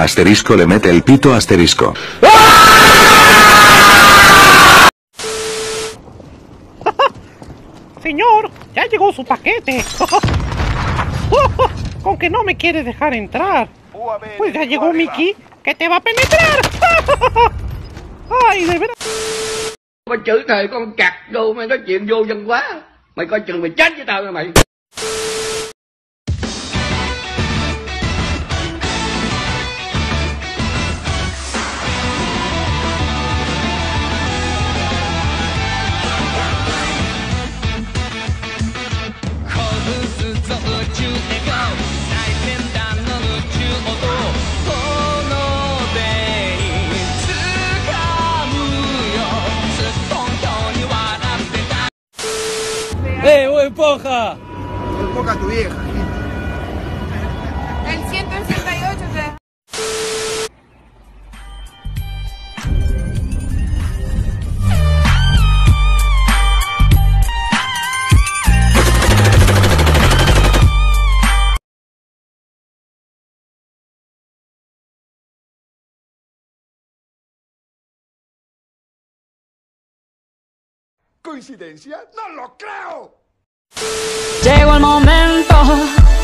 Asterisco le mete el pito asterisco. Señor, ya llegó su paquete. Con que no me quiere dejar entrar. Pues ya llegó Mickey, que te va a penetrar. Ay, de verdad. Con cặc đâu mày nói chuyện vô dân quá Mày coi chừng mày chết với tao nha mày de Poja! Tu vieja. El ¿Coincidencia? ¡No lo creo! Llegó el momento,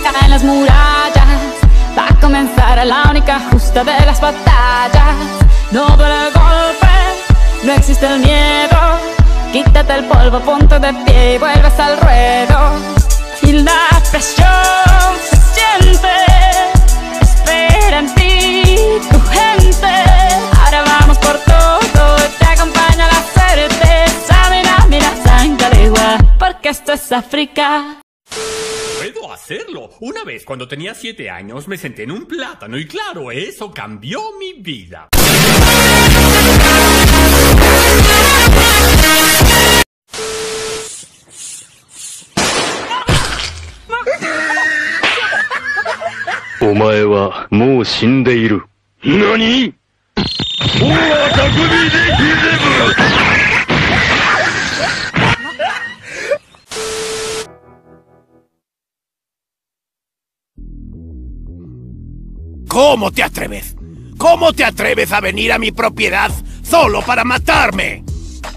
caen las murallas, va a comenzar la única justa de las batallas. No duele el golpe, no existe el miedo, quítate el polvo, ponte de pie y vuelves al ruedo. Y la presión se siente, espera en ti tu gente. Ahora vamos por todo, te acompaña la certeza, mira, mira, Sangalegua, porque esto es África. Puedo hacerlo. Una vez cuando tenía siete años me senté en un plátano y claro, eso cambió mi vida. ¿Cómo te atreves? ¿Cómo te atreves a venir a mi propiedad solo para matarme?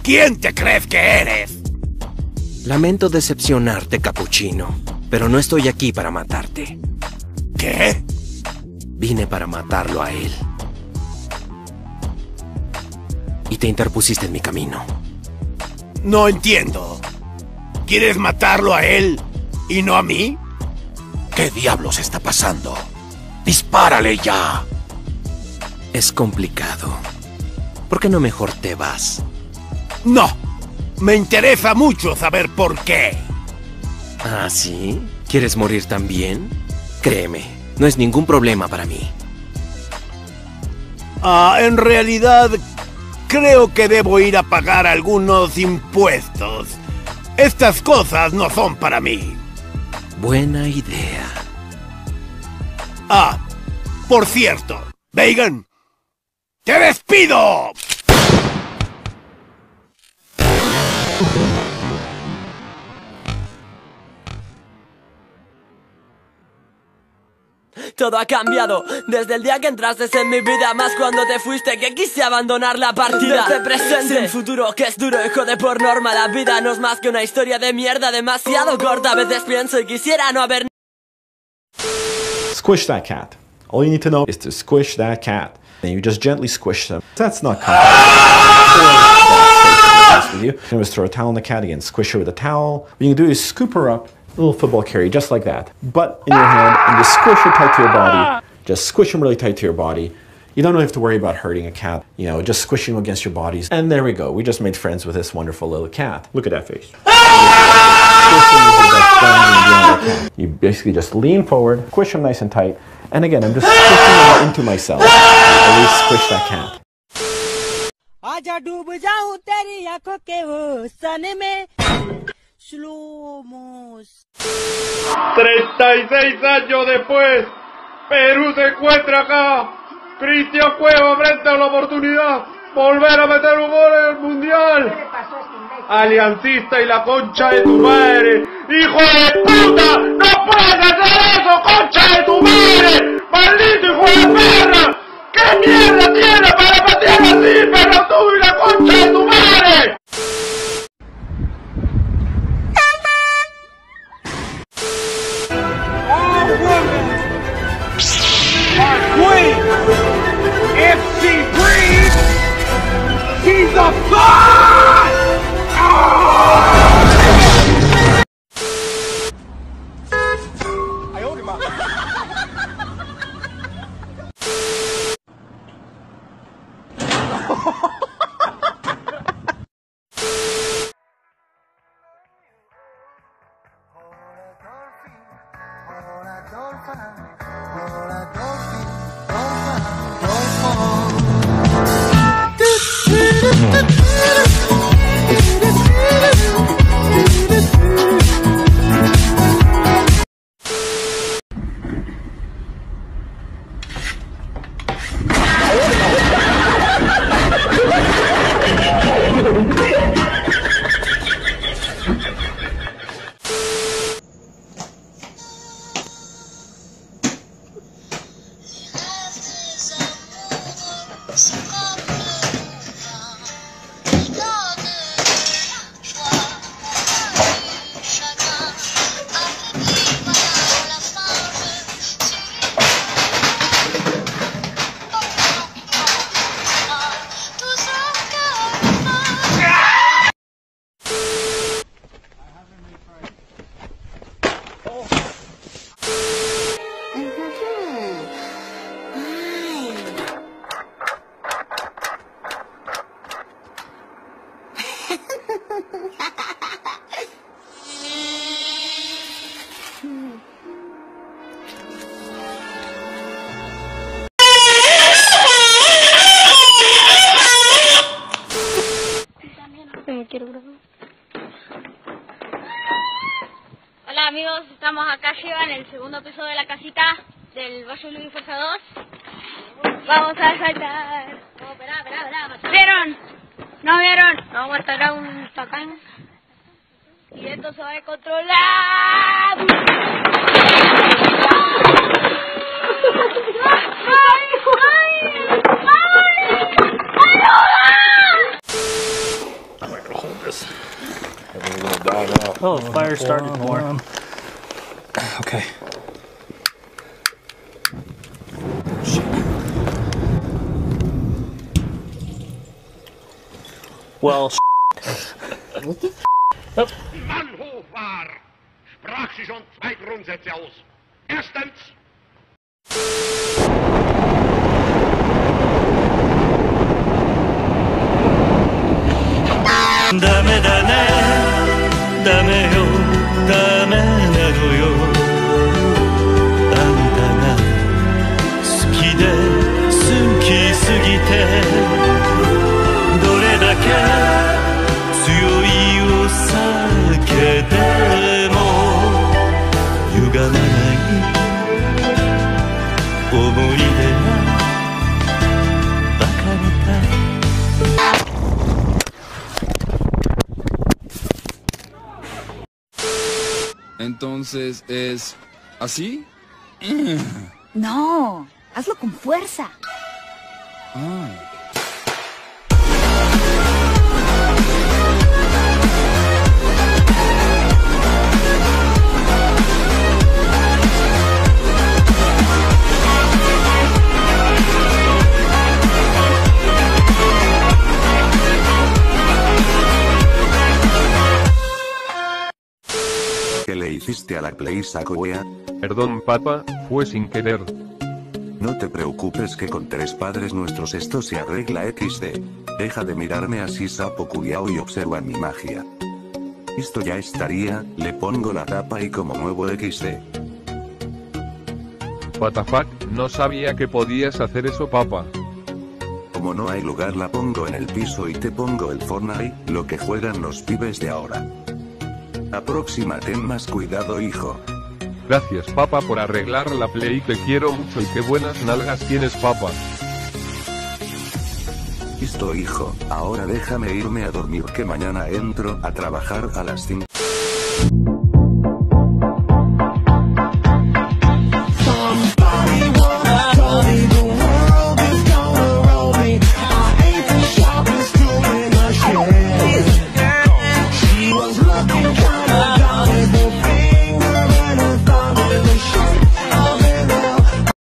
¿Quién te crees que eres? Lamento decepcionarte, capuchino, pero no estoy aquí para matarte. ¿Qué? Vine para matarlo a él. Y te interpusiste en mi camino. No entiendo. ¿Quieres matarlo a él y no a mí? ¿Qué diablos está pasando? ¡Dispárale ya! Es complicado. ¿Por qué no mejor te vas? No. Me interesa mucho saber por qué. ¿Ah, sí? ¿Quieres morir también? Créeme, no es ningún problema para mí. Ah, en realidad, creo que debo ir a pagar algunos impuestos. Estas cosas no son para mí. Buena idea. Ah, por cierto, Vegan, ¡te despido! Todo ha cambiado desde el día que entraste en mi vida Más cuando te fuiste que quise abandonar la partida. Desde presente. Sin futuro que es duro hijo de por norma La vida no es más que una historia de mierda demasiado corta. A veces pienso y quisiera no haber Squish that cat. All you need to know is to squish that cat. And you just gently squish them. That's not complicated. you. Can just throw a towel on the cat again, squish her with a towel. What you can do is scoop her up, a little football carry, just like that. Butt in your hand, and just squish her tight to your body. Just squish them really tight to your body. You don't have to worry about hurting a cat, you know, just squishing them against your bodies. And there we go. We just made friends with this wonderful little cat. Look at that face. You basically just lean forward, squish them nice and tight, and again, I'm just squishing them into myself. Always squish that cat. आजा डूब जाऊं तेरी आंखों के हुसन में slow motion 36 años después, Perú se encuentra acá. Cristian Cueva frente a la oportunidad Volver a meter un gol en el mundial. Aliancista y la concha de tu madre. ¡Hijo de puta! ¡No puedes hacer eso, concha de tu madre! ¡Maldito hijo de perra! ¿Qué mierda Hola amigos, estamos acá arriba en el segundo piso de la casita del Valle Luis Fuerza 2. Vamos a saltar. No, esperá, esperá, esperá. ¿Vieron? ¿No vieron? Vamos a estar a un tacán. Y esto se va a controlar. ¡Ay! ¡Ay! Oh, the fire started more. Well, What the f? Sprach sich schon zwei Grundsätze aus. Erstens. Entonces es así. No, hazlo con fuerza. Ah. A la Play Sakoya? Perdón, papá, fue sin querer. No te preocupes que con tres padres nuestros esto se arregla XD. Deja de mirarme así sapo curiao y observa mi magia. Esto ya estaría, le pongo la tapa y como nuevo XD. Fuck, no sabía que podías hacer eso, papá. Como no hay lugar la pongo en el piso y te pongo el Fortnite, lo que juegan los pibes de ahora. La próxima ten más cuidado hijo. Gracias, papá, por arreglar la play. Te quiero mucho y qué buenas nalgas tienes, papá. Listo hijo, ahora déjame irme a dormir que mañana entro a trabajar a las 5.